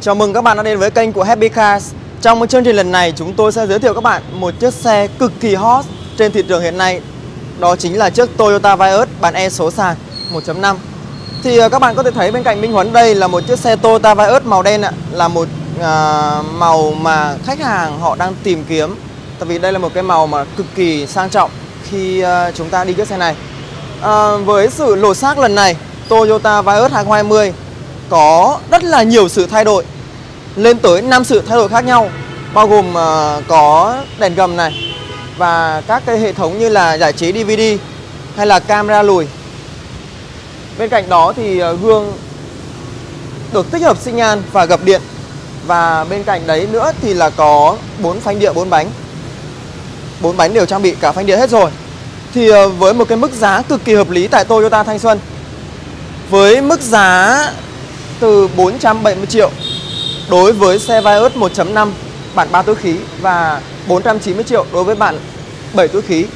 Chào mừng các bạn đã đến với kênh của Happy Cars. Trong chương trình lần này chúng tôi sẽ giới thiệu các bạn một chiếc xe cực kỳ hot trên thị trường hiện nay. Đó chính là chiếc Toyota Vios bản E số sàn 1.5. Thì à, các bạn có thể thấy bên cạnh Minh Huấn đây là một chiếc xe Toyota Vios màu đen ạ, là một à, màu mà khách hàng họ đang tìm kiếm. Tại vì đây là một cái màu mà cực kỳ sang trọng khi à, chúng ta đi chiếc xe này. À, với sự lột xác lần này, Toyota Vios 2020 có rất là nhiều sự thay đổi. Lên tới 5 sự thay đổi khác nhau bao gồm uh, có đèn gầm này và các cái hệ thống như là giải trí DVD hay là camera lùi. Bên cạnh đó thì ờ, uh, gương được tích hợp sinh nhan và gập điện. Và bên cạnh đấy nữa thì là có bốn phanh địa bốn bánh. Bốn bánh đều trang bị cả phanh địa hết rồi. Thì uh, với một cái mức giá cực kỳ hợp lý tại Toyota Thanh Xuân. Với mức giá từ 470 triệu đối với xe Vios 1.5 bản 3 túi khí và 490 triệu đối với bản 7 túi khí.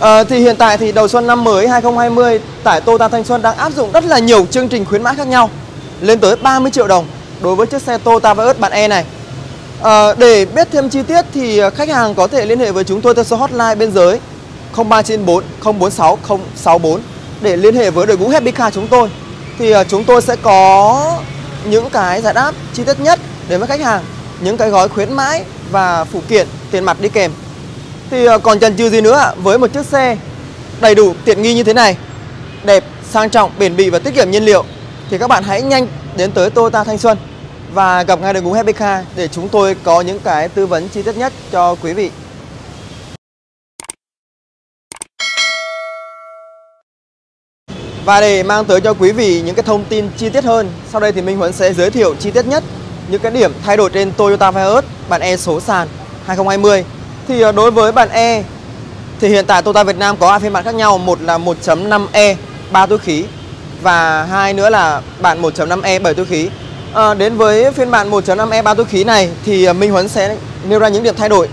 À, thì hiện tại thì đầu xuân năm mới 2020 tại Toyota Thanh Xuân đang áp dụng rất là nhiều chương trình khuyến mãi khác nhau lên tới 30 triệu đồng đối với chiếc xe Toyota Vios bản E này. À, để biết thêm chi tiết thì ờ, khách hàng có thể liên hệ với chúng tôi theo số hotline bên dưới 0394 046 064 để liên hệ với đội ngũ Happy Car chúng tôi thì à, chúng tôi sẽ có những cái giải đáp chi tiết nhất đến với khách hàng, những cái gói khuyến mãi và phụ kiện tiền mặt đi kèm. Thì à, còn chần chừ gì nữa với một chiếc xe đầy đủ tiện nghi như thế này, đẹp, sang trọng, bền bỉ và tiết kiệm nhiên liệu, thì các bạn hãy nhanh đến tới Toyota Thanh Xuân và gặp ngay đội ngũ Happy Car để chúng tôi có những cái tư vấn chi tiết nhất cho quý vị. Và để mang tới cho quý vị những cái thông tin chi tiết hơn, sau đây thì Minh Huấn sẽ giới thiệu chi tiết nhất những cái điểm thay đổi trên Toyota Vios bản E số sàn 2020. Thì ờ, đối với bản E thì hiện tại Toyota Việt Nam có hai phiên bản khác nhau, một là 1.5E 3 túi khí và hai nữa là bản 1.5E 7 túi khí. À, đến với phiên bản 1.5E 3 túi khí này thì ờ, Minh Huấn sẽ nêu ra những điểm thay đổi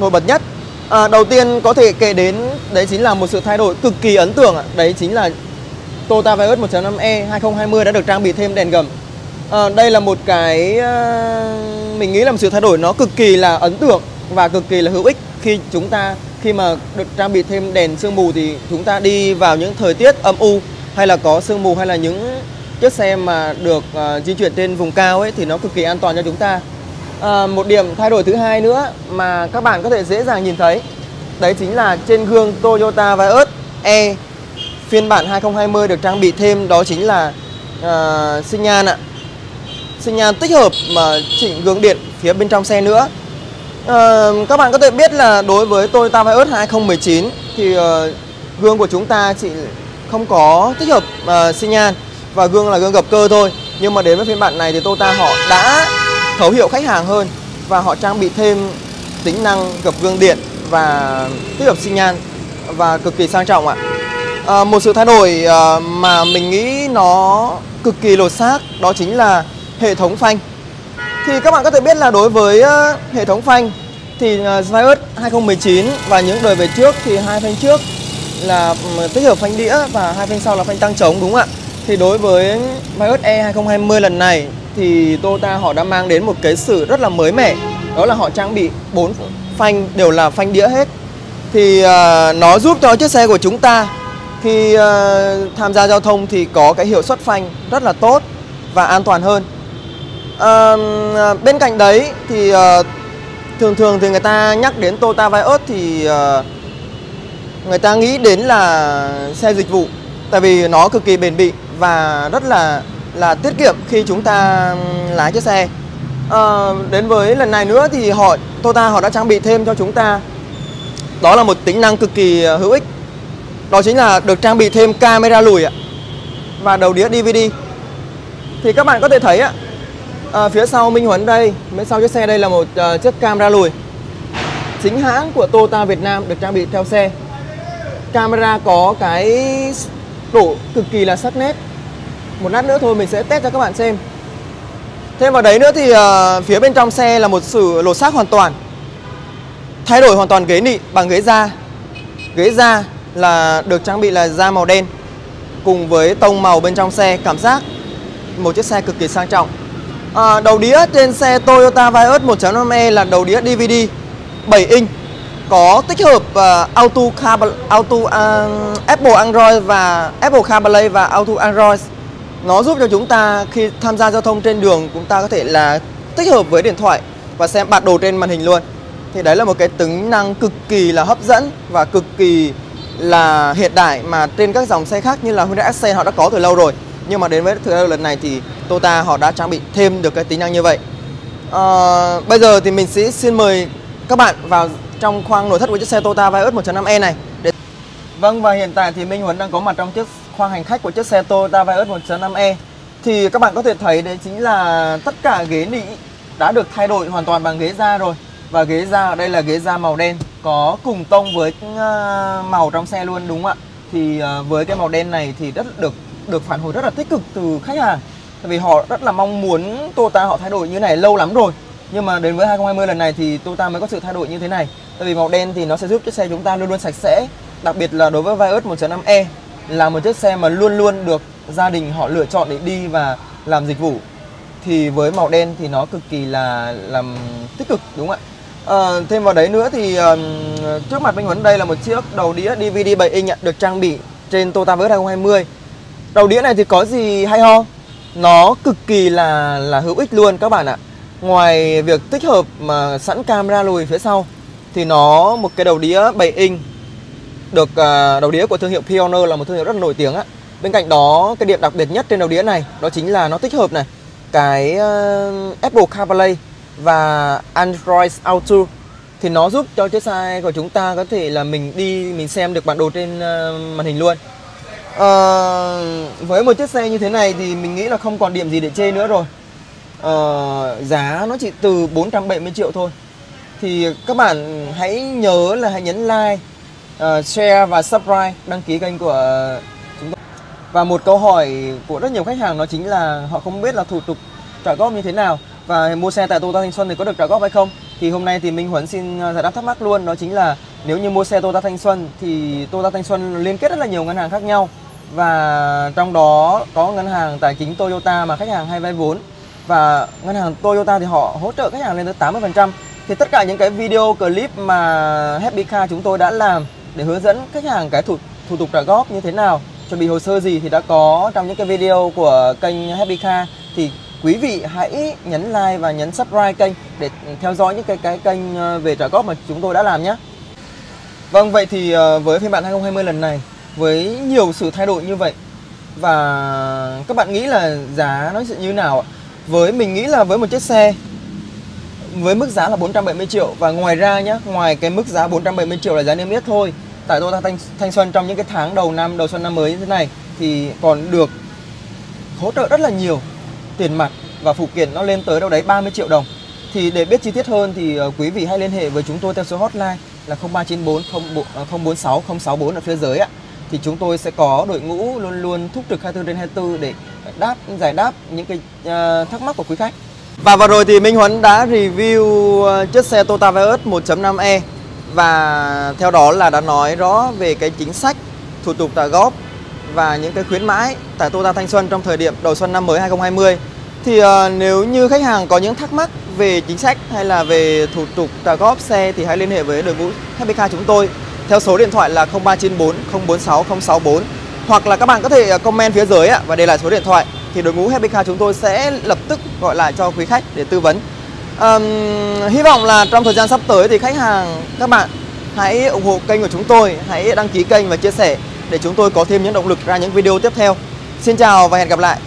nổi bật nhất. À, đầu tiên có thể kể đến đấy chính là một sự thay đổi cực kỳ ấn tượng, đấy chính là Toyota Vios 1.5e 2020 đã được trang bị thêm đèn gầm. À, đây là một cái ờ, mình nghĩ là một sự thay đổi nó cực kỳ là ấn tượng và cực kỳ là hữu ích khi chúng ta khi mà được trang bị thêm đèn sương mù thì chúng ta đi vào những thời tiết âm u hay là có sương mù hay là những chiếc xe mà được uh, di chuyển trên vùng cao ấy thì nó cực kỳ an toàn cho chúng ta. À, một điểm thay đổi thứ hai nữa mà các bạn có thể dễ dàng nhìn thấy đấy chính là trên gương Toyota Vios E Phiên bản 2020 được trang bị thêm đó chính là à, uh, sinh nhan ạ. Sinh nhan tích hợp mà chỉnh gương điện phía bên trong xe nữa. Uh, Các bạn có thể biết là đối với Toyota Vios 2019 thì uh, gương của chúng ta chỉ không có tích hợp uh, sinh nhan và gương là gương gập cơ thôi. Nhưng mà đến với phiên bản này thì Toyota họ đã thấu hiểu khách hàng hơn và họ trang bị thêm tính năng gập gương điện và tích hợp sinh nhan và cực kỳ sang trọng ạ à, một sự thay đổi à, mà mình nghĩ nó cực kỳ lột xác đó chính là hệ thống phanh. Thì các bạn có thể biết là đối với uh, hệ thống phanh thì uh, Vios 2019 và những đời về trước thì hai phanh trước là um, tích hợp phanh đĩa và hai phanh sau là phanh tăng trống đúng không ạ? Thì đối với Vios E 2020 lần này thì Toyota họ đã mang đến một cái sự rất là mới mẻ đó là họ trang bị bốn phanh đều là phanh đĩa hết. Thì uh, nó giúp cho chiếc xe của chúng ta khi uh, tham gia giao thông thì có cái hiệu suất phanh rất là tốt và an toàn hơn. Uh, bên cạnh đấy thì uh, thường thường thì người ta nhắc đến Toyota Vios thì uh, người ta nghĩ đến là xe dịch vụ tại vì nó cực kỳ bền bỉ và rất là là tiết kiệm khi chúng ta lái chiếc xe. À, đến với lần này nữa thì họ Toyota họ đã trang bị thêm cho chúng ta. Đó là một tính năng cực kỳ hữu ích đó chính là được trang bị thêm camera lùi ạ. Và đầu đĩa DVD thì các bạn có thể thấy ạ à, phía sau Minh Huấn đây phía sau chiếc xe đây là một uh, chiếc camera lùi. Chính hãng của Toyota Việt Nam được trang bị theo xe. Camera có cái độ cực kỳ là sắc nét. Một lát nữa thôi mình sẽ test cho các bạn xem. Thêm vào đấy nữa thì uh, phía bên trong xe là một sự lột xác hoàn toàn. Thay đổi hoàn toàn ghế nị bằng ghế da. Ghế da là được trang bị là da màu đen cùng với tông màu bên trong xe. Cảm giác một chiếc xe cực kỳ sang trọng. À, Đầu đĩa trên xe Toyota Vios 1.5e là đầu đĩa DVD 7 inch có tích hợp uh, Auto, Car, Auto uh, Apple Android và Apple CarPlay và Auto Android. Nó giúp cho chúng ta khi tham gia giao thông trên đường chúng ta có thể là tích hợp với điện thoại và xem bản đồ trên màn hình luôn. Thì đấy là một cái tính năng cực kỳ là hấp dẫn và cực kỳ là hiện đại mà trên các dòng xe khác như là Hyundai Accent họ đã có từ lâu rồi. Nhưng mà đến với thử lần này thì Toyota họ đã trang bị thêm được cái tính năng như vậy. À, bây giờ thì mình sẽ xin mời các bạn vào trong khoang nội thất của chiếc xe Toyota Vios 1.5e này. Để... Vâng và hiện tại thì Minh Huấn đang có mặt trong chiếc khoang hành khách của chiếc xe Toyota Vios 1.5e thì các bạn có thể thấy đấy chính là tất cả ghế nị đã được thay đổi hoàn toàn bằng ghế da rồi. Và ghế da ở đây là ghế da màu đen có cùng tông với ờ, màu trong xe luôn, đúng không ạ? Thì ờ, với cái màu đen này thì rất được được phản hồi rất là tích cực từ khách hàng. Tại vì họ rất là mong muốn Toyota họ thay đổi như này lâu lắm rồi. Nhưng mà đến với 2020 lần này thì Toyota mới có sự thay đổi như thế này. Tại vì màu đen thì nó sẽ giúp chiếc xe chúng ta luôn luôn sạch sẽ. Đặc biệt là đối với Vios 1.5e là một chiếc xe mà luôn luôn được gia đình họ lựa chọn để đi và làm dịch vụ. Thì với màu đen thì nó cực kỳ là làm tích cực, đúng không ạ? À, thêm vào đấy nữa thì uh, trước mặt Minh Huấn đây là một chiếc đầu đĩa DVD 7 inch được trang bị trên Toyota Vios 2020. Đầu đĩa này thì có gì hay ho? Nó cực kỳ là là hữu ích luôn các bạn ạ. Ngoài việc tích hợp mà sẵn camera lùi phía sau thì nó một cái đầu đĩa 7 inch được uh, đầu đĩa của thương hiệu Pioneer là một thương hiệu rất nổi tiếng á. Bên cạnh đó cái điểm đặc biệt nhất trên đầu đĩa này đó chính là nó tích hợp này cái uh, Apple CarPlay và Android Auto. Thì nó giúp cho chiếc xe của chúng ta có thể là mình đi mình xem được bản đồ trên ờ, màn hình luôn. À, với một chiếc xe như thế này thì mình nghĩ là không còn điểm gì để chê nữa rồi. À, giá nó chỉ từ 470 triệu thôi. Thì các bạn hãy nhớ là hãy nhấn like uh, share và subscribe đăng ký kênh của chúng tôi và một câu hỏi của rất nhiều khách hàng đó chính là họ không biết là thủ tục trả góp như thế nào và mua xe tại Toyota Thanh Xuân thì có được trả góp hay không? Thì hôm nay thì Minh Huấn xin à, giải đáp thắc mắc luôn, đó chính là nếu như mua xe Toyota Thanh Xuân thì Toyota Thanh Xuân liên kết rất là nhiều ngân hàng khác nhau. Và trong đó có ngân hàng tài chính Toyota mà khách hàng hay vay vốn. Và ngân hàng Toyota thì họ hỗ trợ khách hàng lên tới 80% thì tất cả những cái video clip mà Happy Car chúng tôi đã làm để hướng dẫn khách hàng cái thủ thủ tục trả góp như thế nào, chuẩn bị hồ sơ gì thì đã có trong những cái video của kênh Happy Car, thì quý vị hãy nhấn like và nhấn subscribe kênh để theo dõi những cái cái kênh ờ, về trả góp mà chúng tôi đã làm nhé. Vâng vậy thì ờ, với phiên bản 2020 lần này với nhiều sự thay đổi như vậy và các bạn nghĩ là giá nó sẽ như nào ạ? Với mình nghĩ là với một chiếc xe với mức giá là 470 triệu và ngoài ra nhé, ngoài cái mức giá 470 triệu là giá niêm yết thôi. Tại Toyota Thanh, Thanh Xuân trong những cái tháng đầu năm, đầu xuân năm mới như thế này thì còn được hỗ trợ rất là nhiều tiền mặt và phụ kiện nó lên tới đâu đấy 30 triệu đồng. Thì để biết chi tiết hơn thì ờ, quý vị hãy liên hệ với chúng tôi theo số hotline là 0394 046 064 ở phía dưới ạ. Thì chúng tôi sẽ có đội ngũ luôn luôn thúc trực 24 trên 24 để đáp giải đáp những cái uh, thắc mắc của quý khách. Và vừa rồi thì Minh Huấn đã review ờ, chiếc xe Toyota Vios 1.5e và theo đó là đã nói rõ về cái chính sách thủ tục trả góp và những cái khuyến mãi tại Toyota Thanh Xuân trong thời điểm đầu xuân năm mới 2020. Thì uh, nếu như khách hàng có những thắc mắc về chính sách hay là về thủ tục trả góp xe thì hãy liên hệ với đội ngũ HBK chúng tôi theo số điện thoại là 0394 046 064 hoặc là các bạn có thể ờ, comment phía dưới và để lại số điện thoại thì đội ngũ HBK chúng tôi sẽ lập tức gọi lại cho quý khách để tư vấn. Um, hy vọng là trong thời gian sắp tới thì khách hàng các bạn hãy ủng hộ kênh của chúng tôi, hãy đăng ký kênh và chia sẻ để chúng tôi có thêm những động lực ra những video tiếp theo. Xin chào và hẹn gặp lại.